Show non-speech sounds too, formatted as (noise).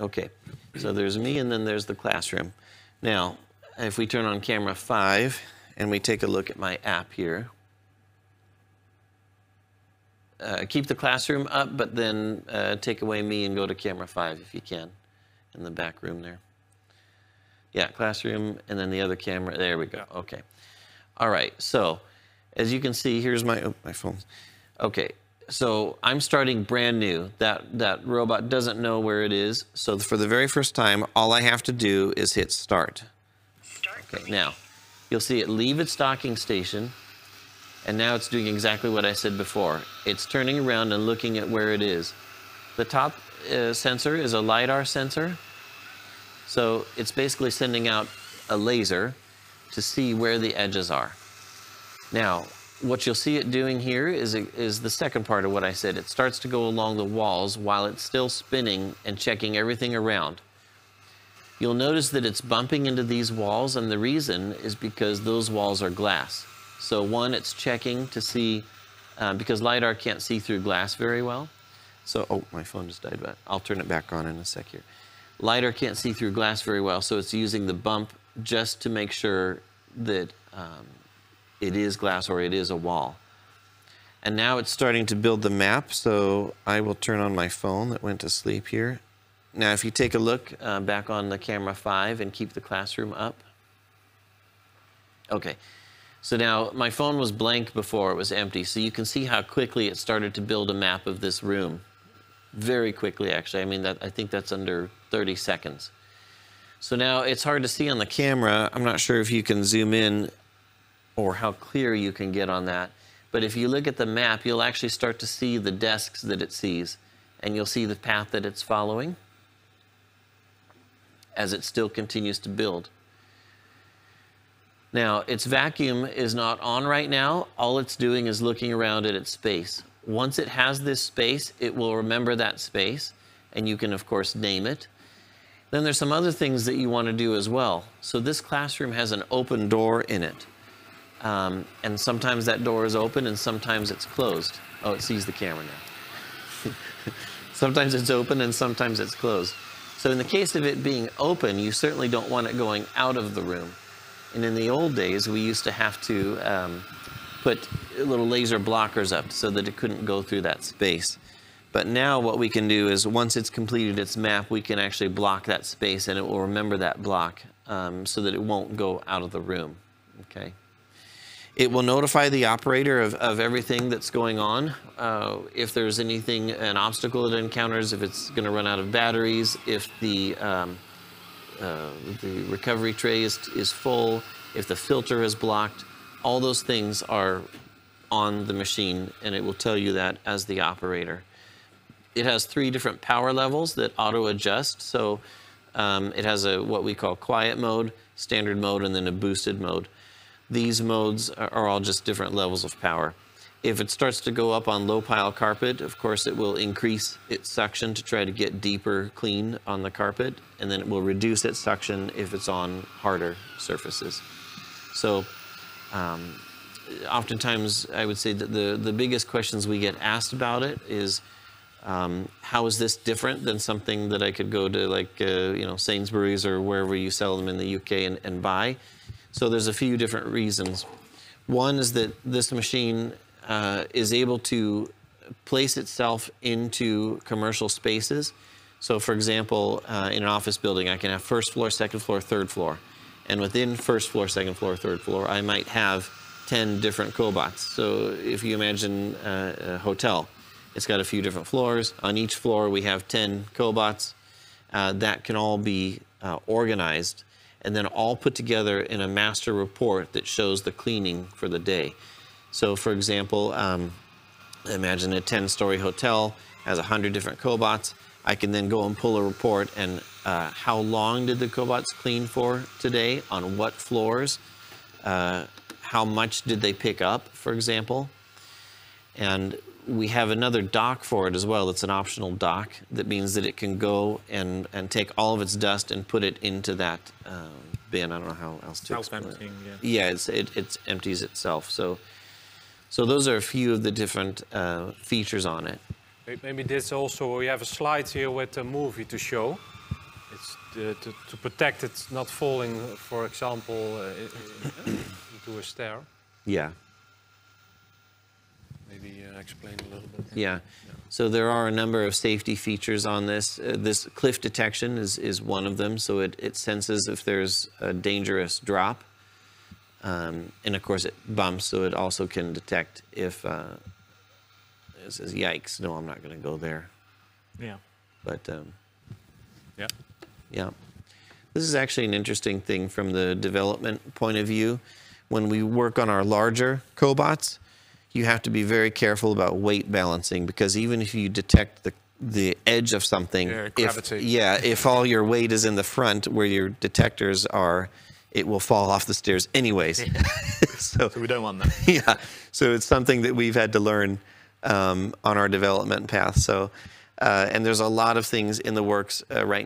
Okay, so there's me and then there's the classroom. Now, if we turn on camera five and we take a look at my app here, uh, keep the classroom up, but then uh, take away me and go to camera five if you can in the back room there. Yeah, classroom, and then the other camera. There we go. Okay. All right. So, as you can see, here's my oh, my phone. Okay. So I'm starting brand new. That that robot doesn't know where it is. So for the very first time, all I have to do is hit start. Start Okay. Now, you'll see it leave its docking station, and now it's doing exactly what I said before. It's turning around and looking at where it is. The top uh, sensor is a LiDAR sensor. So it's basically sending out a laser to see where the edges are. Now, what you'll see it doing here is, is the second part of what I said. It starts to go along the walls while it's still spinning and checking everything around. You'll notice that it's bumping into these walls, and the reason is because those walls are glass. So one, it's checking to see, uh, because LiDAR can't see through glass very well. So, oh, my phone just died, but I'll turn it back on in a sec here. LiDAR can't see through glass very well, so it's using the bump just to make sure that um, it is glass or it is a wall. And now it's starting to build the map, so I will turn on my phone that went to sleep here. Now, if you take a look uh, back on the camera five and keep the classroom up. Okay, so now my phone was blank before it was empty, so you can see how quickly it started to build a map of this room. Very quickly, actually. I mean, that I think that's under 30 seconds. So now it's hard to see on the camera. I'm not sure if you can zoom in or how clear you can get on that. But if you look at the map, you'll actually start to see the desks that it sees, and you'll see the path that it's following as it still continues to build. Now, its vacuum is not on right now. All it's doing is looking around at its space. Once it has this space, it will remember that space, and you can, of course, name it. Then there's some other things that you want to do as well. So this classroom has an open door in it. Um, and sometimes that door is open and sometimes it's closed. Oh, it sees the camera now. (laughs) sometimes it's open and sometimes it's closed. So in the case of it being open, you certainly don't want it going out of the room. And in the old days, we used to have to um, put little laser blockers up so that it couldn't go through that space. But now what we can do is once it's completed its map, we can actually block that space and it will remember that block um, so that it won't go out of the room, okay? It will notify the operator of, of everything that's going on. Uh, if there's anything, an obstacle it encounters, if it's going to run out of batteries, if the, um, uh, the recovery tray is, is full, if the filter is blocked, all those things are on the machine and it will tell you that as the operator. It has three different power levels that auto adjust. So um, it has a what we call quiet mode, standard mode, and then a boosted mode. These modes are all just different levels of power. If it starts to go up on low pile carpet, of course, it will increase its suction to try to get deeper clean on the carpet, and then it will reduce its suction if it's on harder surfaces. So, um, oftentimes, I would say that the, the biggest questions we get asked about it is, um, how is this different than something that I could go to like, uh, you know, Sainsbury's or wherever you sell them in the UK and, and buy? So there's a few different reasons. One is that this machine uh, is able to place itself into commercial spaces. So for example, uh, in an office building, I can have first floor, second floor, third floor. And within first floor, second floor, third floor, I might have 10 different cobots. So if you imagine uh, a hotel, it's got a few different floors. On each floor, we have 10 cobots. Uh, that can all be uh, organized and then all put together in a master report that shows the cleaning for the day. So for example, um, imagine a 10-story hotel has 100 different cobots. I can then go and pull a report and uh, how long did the cobots clean for today, on what floors, uh, how much did they pick up, for example. And we have another dock for it as well. It's an optional dock that means that it can go and, and take all of its dust and put it into that um, bin. I don't know how else to explain it. yeah. Yeah, it's, it it empties itself. So, so those are a few of the different uh, features on it. Maybe this also, we have a slide here with a movie to show. uh, to, to protect it not falling, for example, uh, (coughs) into a stair. Yeah. Maybe uh, explain a little bit. Yeah. So there are a number of safety features on this. Uh, this cliff detection is, is one of them. So it, it senses if there's a dangerous drop. Um, and of course, it bumps, so it also can detect if uh, it says, yikes, no, I'm not going to go there. Yeah. But um, Yeah. yeah. This is actually an interesting thing from the development point of view. When we work on our larger cobots, you have to be very careful about weight balancing because even if you detect the the edge of something, Yeah, if, yeah, if all your weight is in the front where your detectors are, it will fall off the stairs anyways. (laughs) so So we don't want that. (laughs) yeah, so it's something that we've had to learn um, on our development path. So, uh, and there's a lot of things in the works uh, right